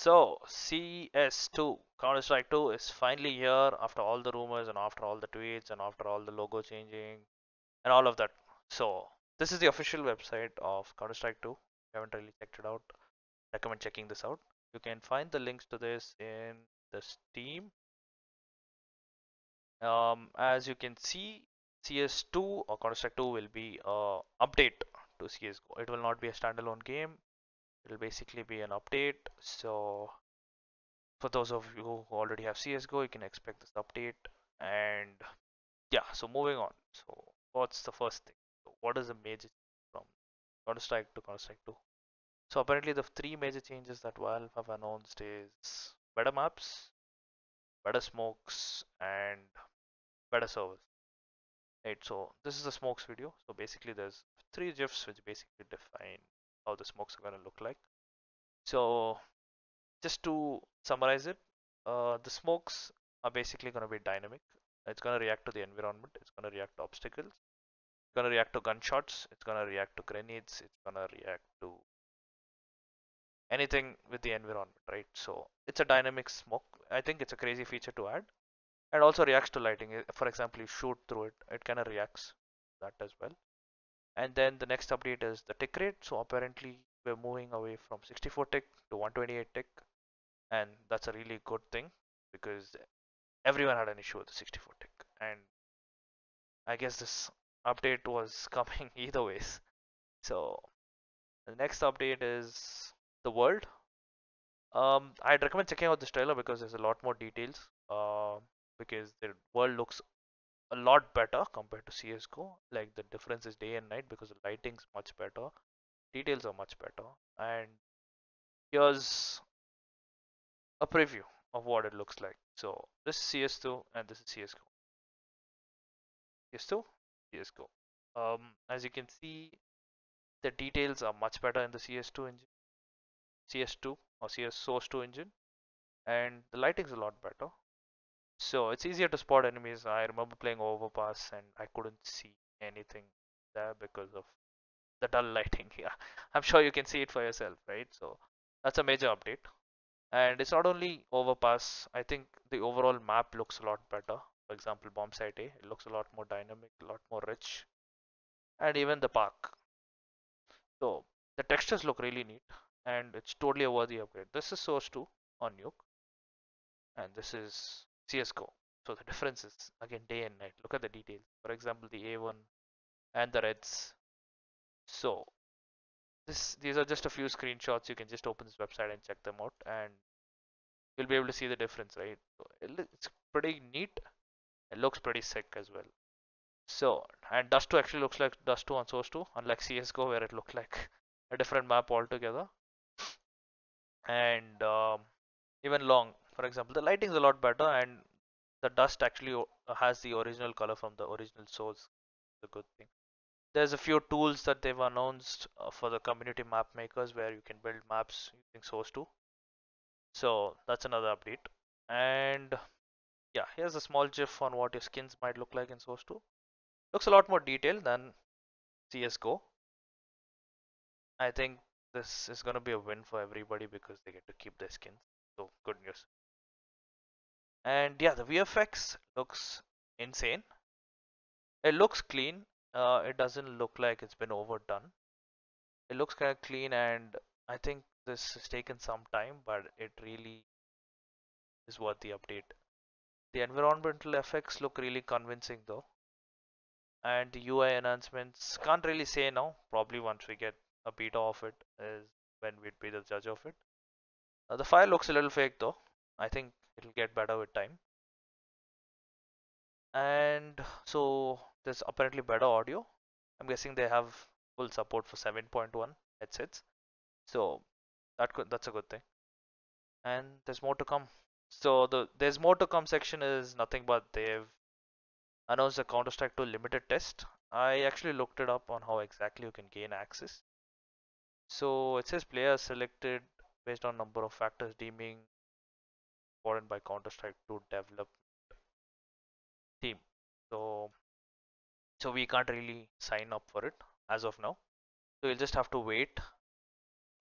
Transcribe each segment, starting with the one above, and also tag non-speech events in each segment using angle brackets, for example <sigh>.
So, CS2, Counter Strike 2 is finally here after all the rumors and after all the tweets and after all the logo changing and all of that. So, this is the official website of Counter Strike 2. If you haven't really checked it out, recommend checking this out. You can find the links to this in the Steam. Um, as you can see, CS2 or Counter Strike 2 will be a update to CSGO. It will not be a standalone game it'll basically be an update. So for those of you who already have csgo you can expect this update. And yeah so moving on. So what's the first thing? So what is the major from counter strike to counter strike 2 so apparently the three major changes that valve have announced is better maps better smokes and better servers. Right so this is the smokes video. So basically there's three gifs which basically define how the smokes are going to look like. So just to summarize it, uh, the smokes are basically going to be dynamic. It's going to react to the environment. It's going to react to obstacles. It's going to react to gunshots. It's going to react to grenades. It's going to react to anything with the environment, right? So it's a dynamic smoke. I think it's a crazy feature to add. And also reacts to lighting. For example, you shoot through it, it kind of reacts that as well and then the next update is the tick rate. So apparently we're moving away from 64 tick to 128 tick. And that's a really good thing because everyone had an issue with the 64 tick. And I guess this update was <laughs> coming either ways. So the next update is the world. Um, I'd recommend checking out this trailer because there's a lot more details uh, because the world looks a lot better compared to CSGO. Like the difference is day and night because the lighting's much better, details are much better, and here's a preview of what it looks like. So this is CS2 and this is CSGO. CS2, CSGO. Um, as you can see, the details are much better in the CS2 engine, CS2 or CS Source 2 engine, and the lighting's a lot better. So it's easier to spot enemies. I remember playing Overpass and I couldn't see anything there because of the dull lighting. <laughs> Yeah, I'm sure you can see it for yourself, right? So that's a major update. And it's not only Overpass. I think the overall map looks a lot better. For example, Bombsite A, it looks a lot more dynamic, a lot more rich. And even the park. So the textures look really neat and it's totally a worthy upgrade. This is Source 2 on Nuke. And this is CSGO. So the difference is again day and night. Look at the details. For example, the A1 and the reds. So this these are just a few screenshots. You can just open this website and check them out, and you'll be able to see the difference, right? It's pretty neat. It looks pretty sick as well. So and Dust 2 actually looks like Dust 2 on Source 2, unlike CS:GO where it looked like <laughs> a different map altogether. And um, even long for example the lighting is a lot better and the dust actually uh, has the original color from the original source the good thing. There's a few tools that they've announced uh, for the community map makers where you can build maps using source 2 so that's another update. And yeah here's a small gif on what your skins might look like in source 2 looks a lot more detailed than csgo i think this is going to be a win for everybody because they get to keep their skins. So good news and yeah the VFX looks insane. It looks clean. Uh, it doesn't look like it's been overdone. It looks kind of clean and I think this has taken some time but it really is worth the update. The environmental effects look really convincing though. And the UI enhancements can't really say now. Probably once we get a beta of it is when we'd be the judge of it. Uh, the file looks a little fake though I think it'll get better with time. And so there's apparently better audio. I'm guessing they have full support for 7.1 headsets so that could that's a good thing. And there's more to come. So the there's more to come section is nothing but they've announced a counter-strike 2 limited test. I actually looked it up on how exactly you can gain access. So it says players selected based on number of factors deeming important by Counter-Strike 2 develop team. So, so we can't really sign up for it as of now. So you'll just have to wait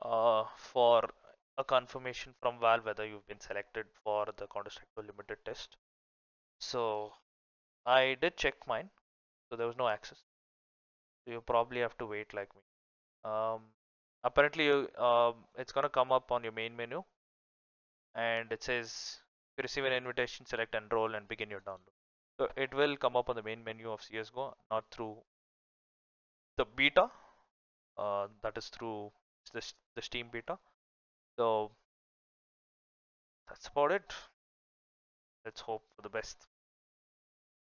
uh, for a confirmation from Valve whether you've been selected for the Counter-Strike 2 limited test. So I did check mine, so there was no access. So you probably have to wait like me. Um, apparently, uh, it's gonna come up on your main menu, and it says you receive an invitation, select enroll, and begin your download. So it will come up on the main menu of CS:GO, not through the beta. Uh, that is through the the Steam beta. So that's about it. Let's hope for the best.